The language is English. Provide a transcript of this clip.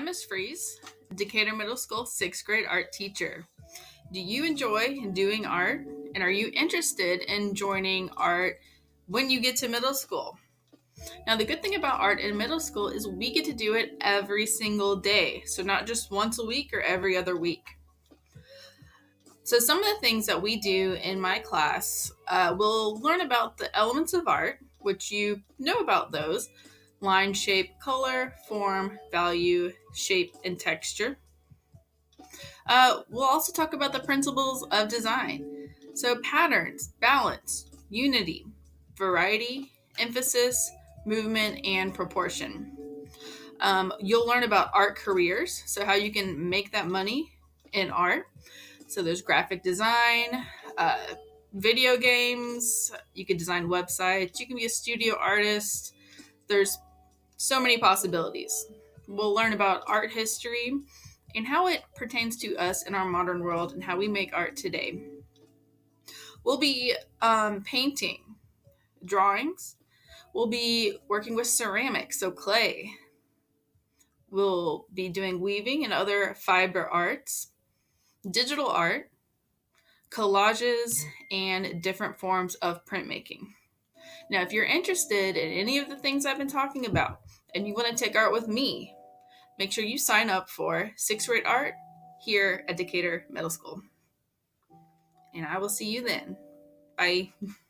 I'm Freeze, Decatur Middle School sixth grade art teacher. Do you enjoy doing art? And are you interested in joining art when you get to middle school? Now, the good thing about art in middle school is we get to do it every single day. So, not just once a week or every other week. So, some of the things that we do in my class, uh, we'll learn about the elements of art, which you know about those line, shape, color, form, value, shape, and texture. Uh, we'll also talk about the principles of design. So, patterns, balance, unity, variety, emphasis, movement, and proportion. Um, you'll learn about art careers, so how you can make that money in art. So, there's graphic design, uh, video games, you can design websites, you can be a studio artist. There's so many possibilities. We'll learn about art history and how it pertains to us in our modern world and how we make art today. We'll be um, painting, drawings. We'll be working with ceramics, so clay. We'll be doing weaving and other fiber arts, digital art, collages, and different forms of printmaking. Now, if you're interested in any of the things I've been talking about and you want to take art with me, make sure you sign up for sixth grade art here at Decatur Middle School. And I will see you then. Bye.